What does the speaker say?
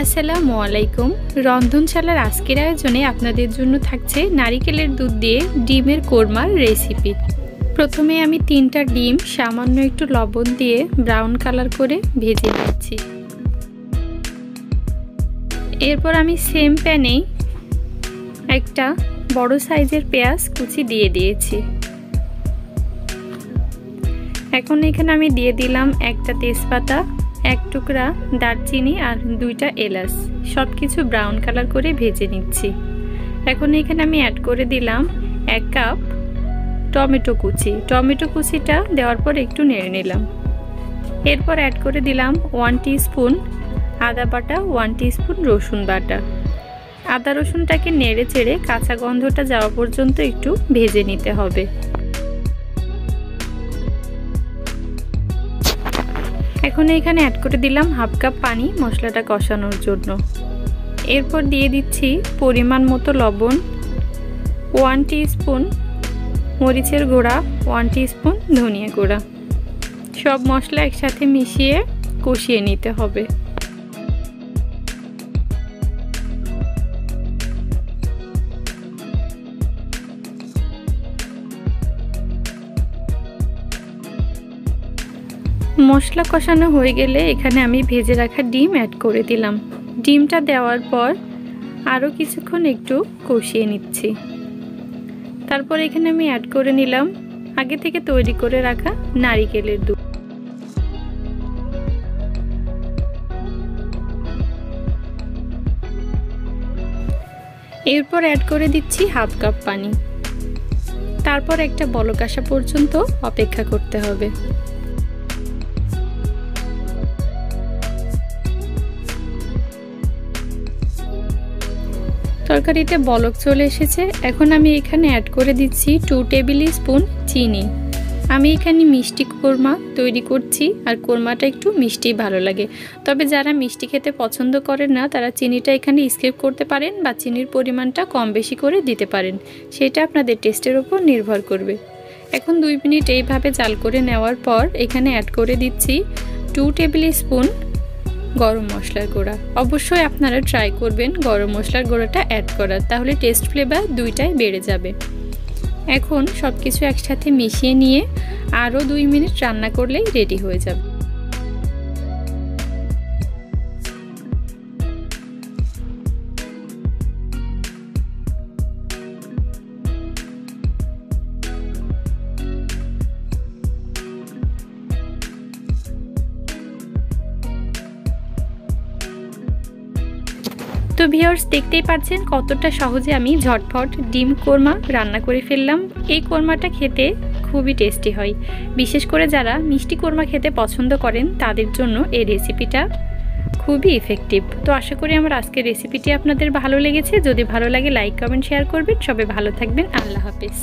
আসসালামু আলাইকুম। রন্ধনশালার আজকের আয়োজনে আপনাদের জন্য থাকছে নারিকেলের দুধ দিয়ে ডিমের কোরমার রেসিপি। প্রথমে আমি তিনটা ডিম, সামান্য একটু লবণ দিয়ে ব্রাউন কালার করে ভেজে নিচ্ছি। এরপর আমি সেম প্যানে একটা বড় সাইজের পেঁয়াজ কুচি দিয়ে দিয়েছি। এখন এখানে আমি দিয়ে দিলাম একটা তেজপাতা এক টুকরা দারচিনি আর দুইটা এলাচ। সব কিছু ব্রাউন কালার করে ভেজে নিচ্ছি। এখন এখানে আমি অ্যাড করে দিলাম এক কাপ টমেটো কুচি। টমেটো কুচিটা দেওয়ার পর একটু নেড়ে নিলাম। এরপর অ্যাড করে দিলাম ওয়ান স্পুন আদা বাটা ওয়ান স্পুন রসুন বাটা। আদা রসুনটাকে নেড়ে চেড়ে কাঁচা গন্ধটা যাওয়া পর্যন্ত একটু ভেজে নিতে হবে। এখন এখানে অ্যাড করে দিলাম হাফ কাপ পানি মশলাটা কষানোর জন্য। এরপর দিয়ে দিচ্ছি পরিমাণ মতো লবণ ওয়ান স্পুন মরিচের গুঁড়া ওয়ান স্পুন ধনিয়া গুঁড়া। সব মশলা একসাথে মিশিয়ে কষিয়ে নিতে হবে। মশলা কষানো হয়ে গেলে এখানে আমি ভেজে রাখা ডিম অ্যাড করে দিলাম। ডিমটা দেওয়ার পর আরও কিছুক্ষণ একটু কষিয়ে নিচ্ছি। তারপর এখানে আমি অ্যাড করে নিলাম আগে থেকে তৈরি করে রাখা নারিকেলের দুধ। এরপর অ্যাড করে দিচ্ছি হাফ কাপ পানি। তারপর একটা বলক আসা পর্যন্ত অপেক্ষা করতে হবে। তরকারিতে বলক চলে এসেছে। এখন আমি এখানে অ্যাড করে দিচ্ছি টু টেবিল স্পুন চিনি। আমি এখানে মিষ্টি কোরমা তৈরি করছি আর কোরমাটা একটু মিষ্টি ভালো লাগে। তবে যারা মিষ্টি খেতে পছন্দ করেন না, তারা চিনিটা এখানে স্কিপ করতে পারেন বা চিনির পরিমাণটা কম বেশি করে দিতে পারেন। সেটা আপনাদের টেস্টের ওপর নির্ভর করবে। এখন দুই মিনিট এইভাবে জাল করে নেওয়ার পর এখানে অ্যাড করে দিচ্ছি টু টেবিল স্পুন গরম মশলার গুঁড়া। অবশ্যই আপনারা ট্রাই করবেন গরম মশলার গুঁড়োটা অ্যাড করার। তাহলে টেস্ট ফ্লেভার দুইটাই বেড়ে যাবে। এখন সব কিছু একসাথে মিশিয়ে নিয়ে আরও দুই মিনিট রান্না করলেই রেডি হয়ে যাবে। তো ভিওর্স দেখতেই পাচ্ছেন কতটা সহজে আমি ঝটফট ডিম কোরমা রান্না করে ফেললাম। এই কোরমাটা খেতে খুবই টেস্টি হয়। বিশেষ করে যারা মিষ্টি কোরমা খেতে পছন্দ করেন, তাদের জন্য এই রেসিপিটা খুবই ইফেক্টিভ তো আশা করি আমার আজকের রেসিপিটি আপনাদের ভালো লেগেছে। যদি ভালো লাগে লাইক কমেন্ট শেয়ার করবেন। সবাই ভালো থাকবেন। আল্লাহ হাফিজ।